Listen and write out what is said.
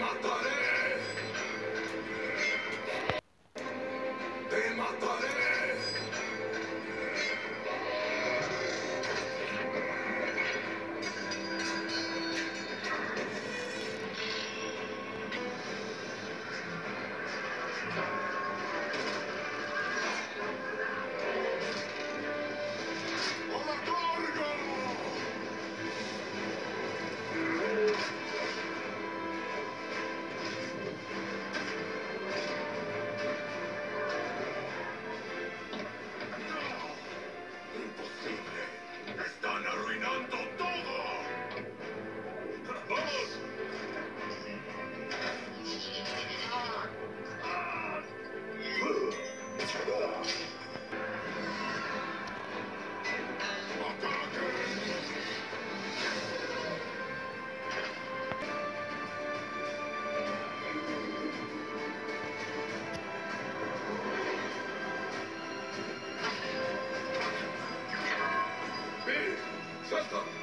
My thought supuesto.